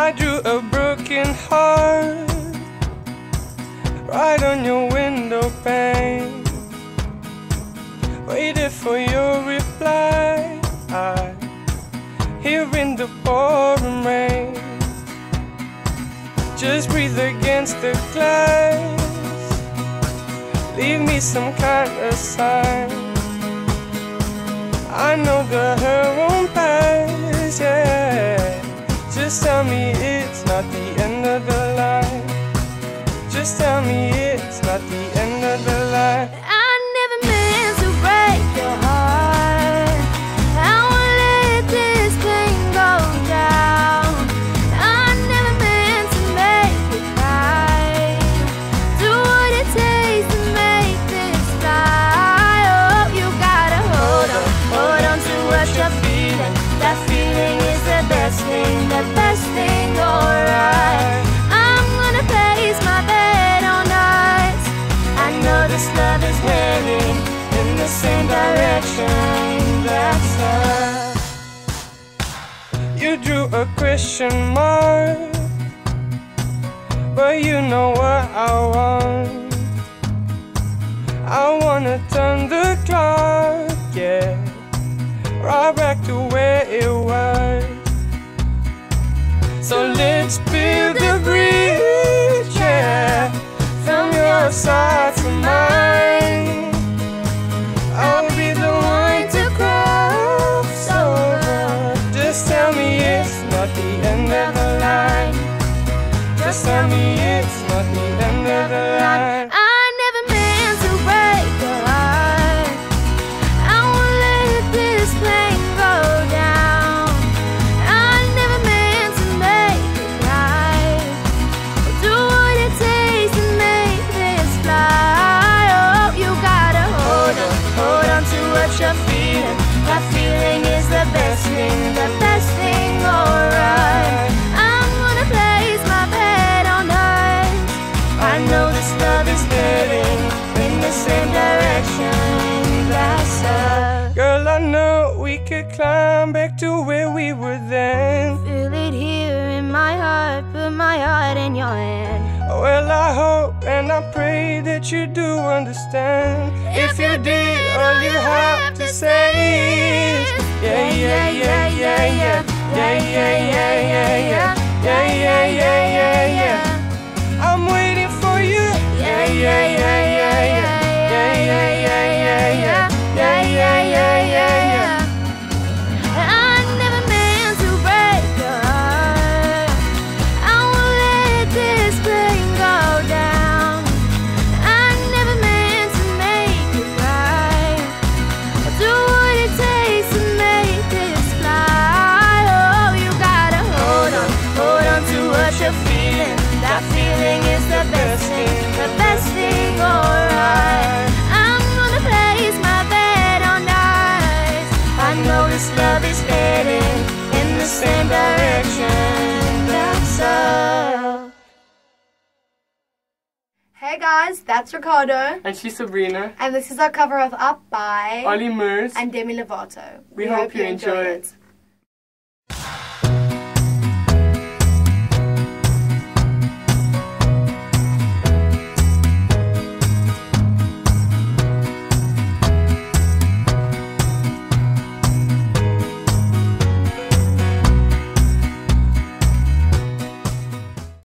I drew a broken heart right on your window pane. Waited for your reply. I here in the pouring rain. Just breathe against the glass. Leave me some kind of sign. I know the hurt won't pass, tell me You drew a question mark, Me it's not the end of the line. I never meant to break your heart. I won't let this pain go down. I never meant to make cry. Do what it takes to make this fly. Oh, you gotta hold on, hold on to what you're feeling. That feeling is the best thing, the best us. Girl, I know we could climb back to where we were then. Feel it here in my heart. Put my heart in your hand. Well, I hope and I pray that you do understand. If you did, all you have to say is yeah, yeah, yeah, yeah, yeah, Hey guys, that's Ricardo, And she's Sabrina, and this is our cover of Up by Olly Murs. and Demi Lovato. We hope you enjoy it.